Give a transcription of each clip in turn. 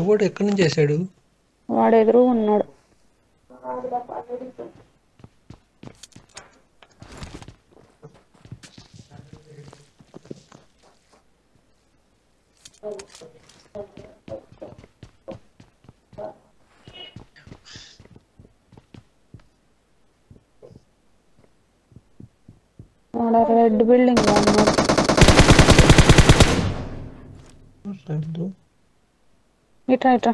ఎవడు ఎక్కడి నుంచి వేసాడు వాడు ఎదురు ఉన్నాడు. వాడు రెడ్ బిల్డింగ్లో ఉన్నాడు రెండు ఇట్రా ఇట్రా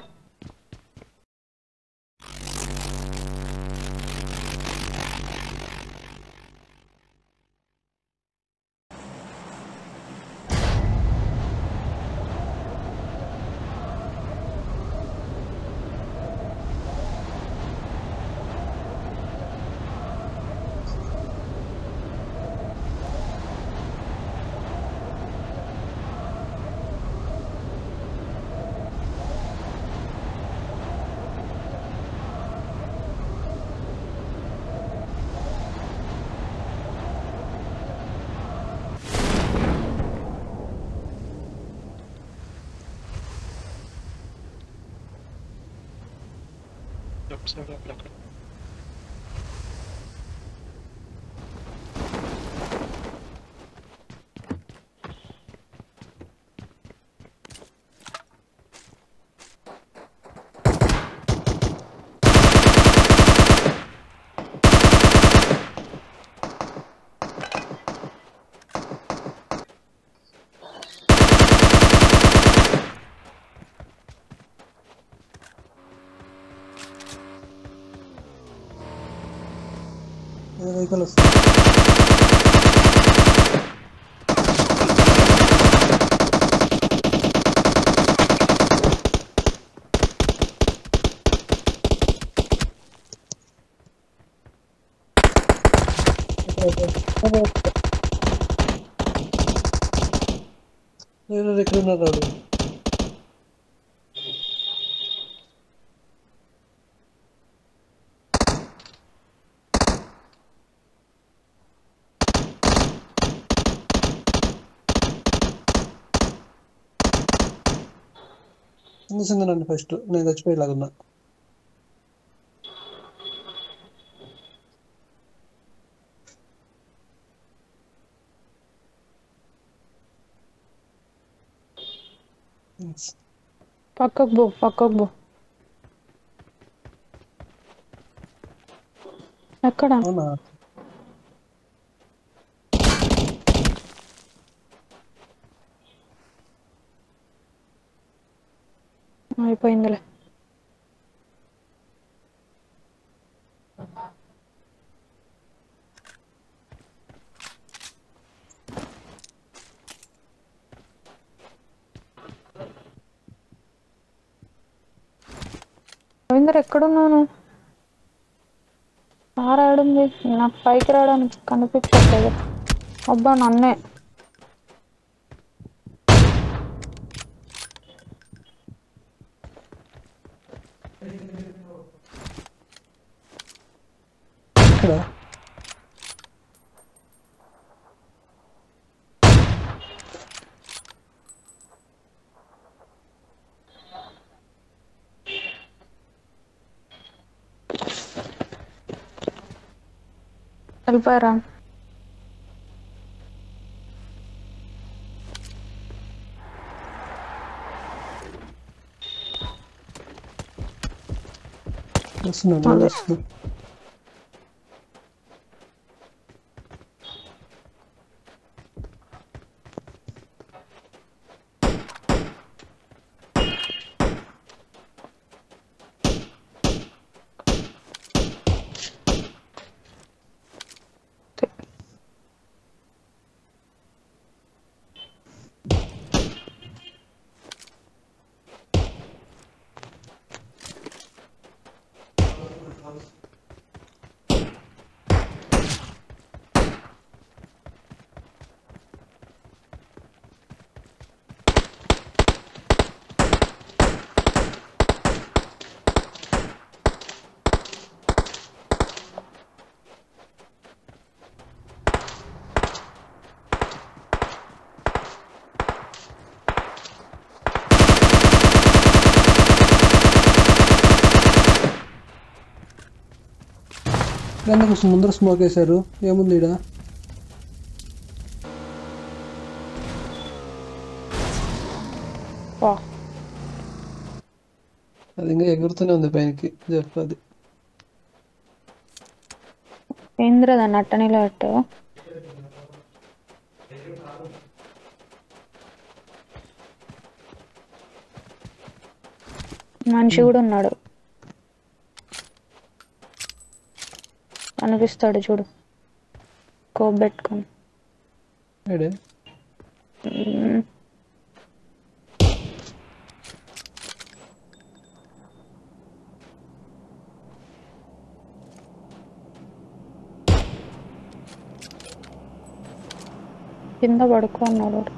reserva సైడ్ అక్కడక్కడ వెహికల్ వస్తుంది నేను ఎక్కడ ఉన్నాడు సింగ సింగనండి ఫస్ట్ నేను చచ్చిపోయేలాగున్నా. పక్కకు పో పక్కకు పో. ఎక్కడ అవునా అయిపోయిందిలే ముందర ఎక్కడున్నాను? ఆరాడుంది నాకు పైకి రావడానికి కనిపించట్లేదు. అబ్బా నన్నే. ఇక్కడ. Альвера. Aslında? ఎందుకు ముందర స్మోక్ వేశారు ఏముంది వా. అది ఇంకా ఎగురుతూనే ఉంది పైనకి. జర్ఫ్ అది. ఏంద్ర దాన్ని అట్ట నిలబెట్టావు మనిషి కూడా ఉన్నాడు. అనిపిస్తాడు చూడు కోప్ పెట్టుకొని. కింద పడుకున్నాడు వాడు.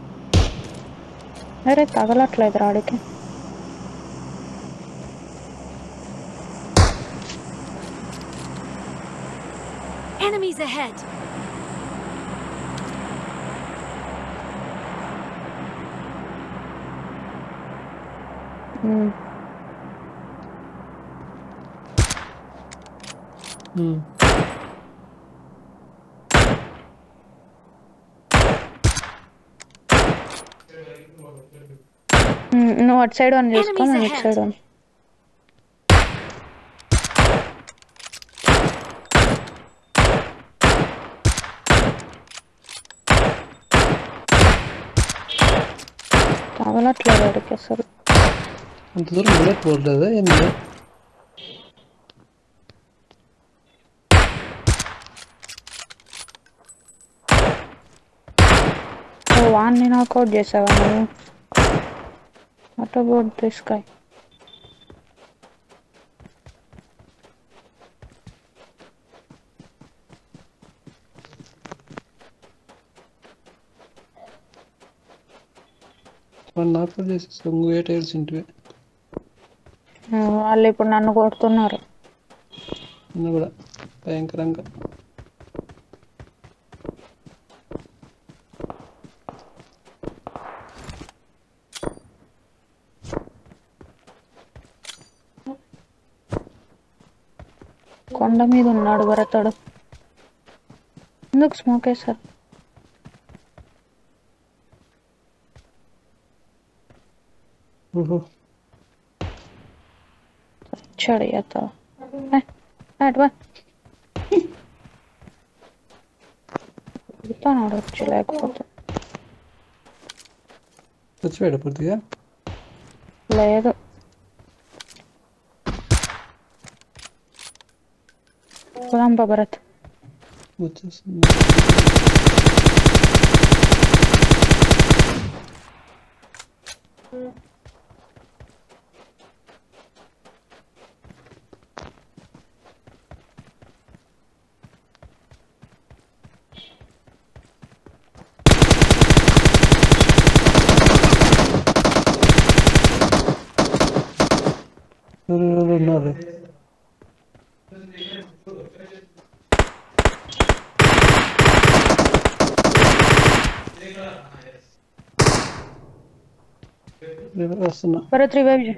అరే తగలట్లేదు రాడికి Enemies ahead! Hmm. Hmm. hmm no, outside on. Let's come outside on. ahead. Side one తగలట్లేదు వాడికి అసలు అంత దూరం బుల్లెట్ పోలేదా ఏంది ఓ వాన్ని నాకౌట్ చేసావా నువ్వు వాట్ అబౌట్ దిస్ గై చేసేసి ఇంకో ఏ ఇంటివి వాళ్ళు ఇప్పుడు నన్ను కొడుతున్నారు. నిన్న కూడా భయంకరంగా. కొండ మీద ఉన్నాడు భరతుడు ఎందుకు స్మోక్ వేశారు? ఓహో వచ్చాడు ఈత అటు వా కొడుతున్నాడు వచ్చి లేకపోతే చచ్చిపోయాడు పూర్తిగా లేదు పోదాం పా భరత్ వచ్చేస్తుంది ఎవరెవరు ఉన్నారు ఎవరు వస్తున్నా భరత్ రివైవ్ చేయి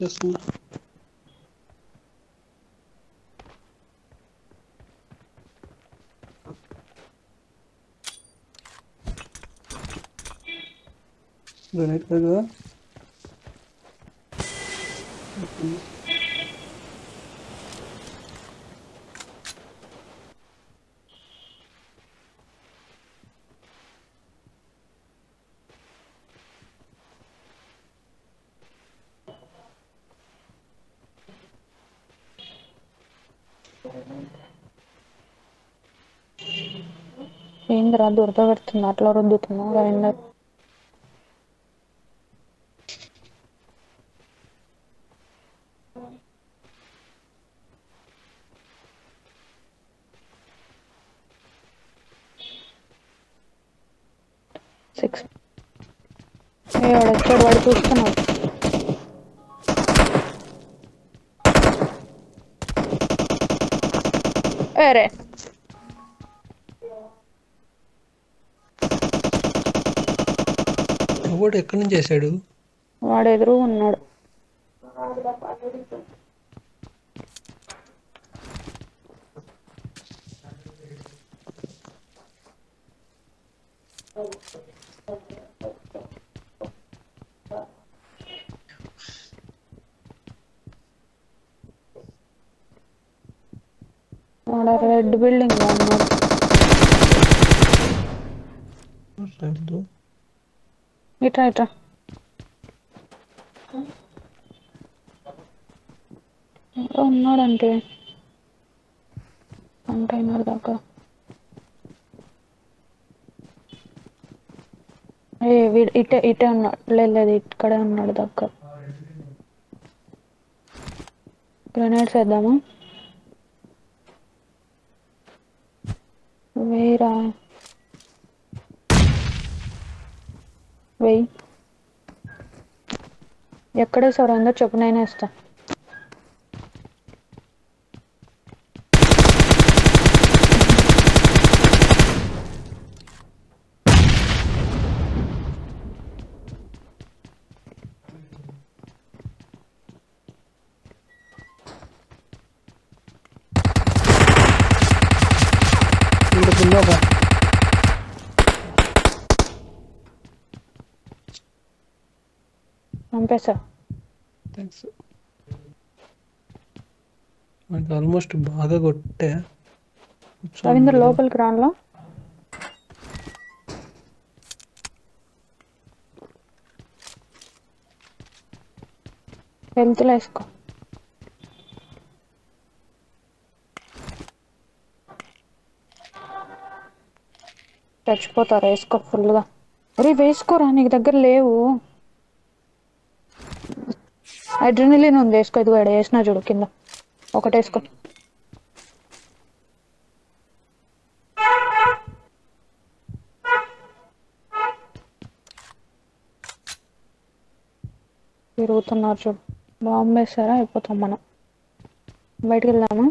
చేస్తున్నా గ్రెనేట్ కదా ఏందిరా దురద పెడుతుంది అట్లా రుద్దుతున్నావు రవీందర్ సిక్స్ వాడు వచ్చాడు వాడు చూస్తున్నాడు. Öre. వాడు ఎక్కడి నుంచి చేశాడు వాడు ఎదురు ఉన్నాడు Thank you. ఆడ రెడ్ బిల్డింగ్లో ఇట్రా ఇట్రా ఇంకా ఉన్నాడంటే. కంటైనర్ దాకా. ఏ వీడు ఇటే ఇటే ఉన్నాడు. లేదు లేదు ఇక్కడే ఉన్నాడు దగ్గర గ్రెనేడ్స్ వేద్దామా? వేయరా వెయ్యి ఎక్కడేసారు అందరు చెప్పు నేనే ఇస్తా ఇక్కడ ఉన్నావా పంపేసా థ్యాంక్స్ మనకి ఆల్మోస్ట్ బాగా కొట్టే. రవీంద్ర లోపలికి రాన్లా? హెల్త్లో వేసుకో. చచ్చిపోతారా వేసుకో ఫుల్గా అరే వేసుకోరా నీకు దగ్గర లేవు. అడ్రినలిన్ ఉంది వేసుకో ఇది కూడా వేసిన చూడు కింద. ఒకటి వేసుకో. తిరుగుతున్నారు చూడు. బాంబేసారా అయిపోతాం మనం. బయటికి వెళ్దామా?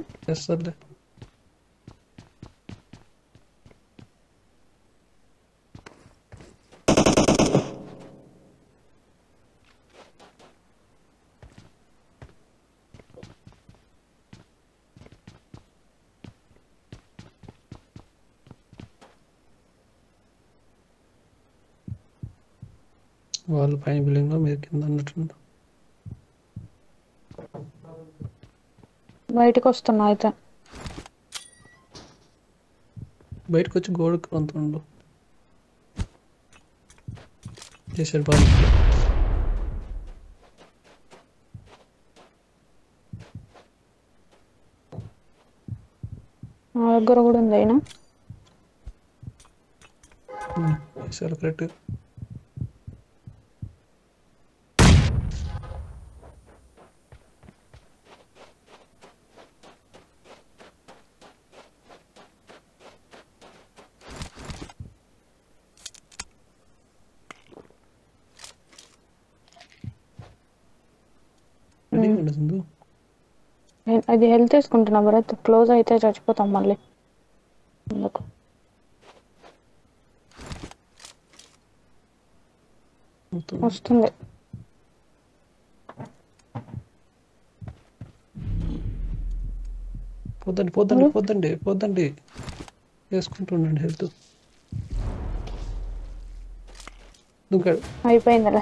వాళ్ళు పైన బిల్డింగ్లో మీరు కింద అన్నట్టుంది బయటికి వస్తున్నా అయితే బయటకు వచ్చి గోడకు అంత ఉండు చేశాడు బాబు. దగ్గర కూడా ఉంది అయినా. చేశాడు కరెక్ట్ ఉండదు. నేను అది హెల్త్ తీసుకుంటున్నా భరత్. క్లోజ్ అయితే చచ్చిపోతాం మళ్ళీ. అందుకు వస్తుంది. పోదండి పోదండి పోదండి పోదండి వేసుకుంటుండండి హెల్త్. దుంకాడు. అయిపోయిందిలే.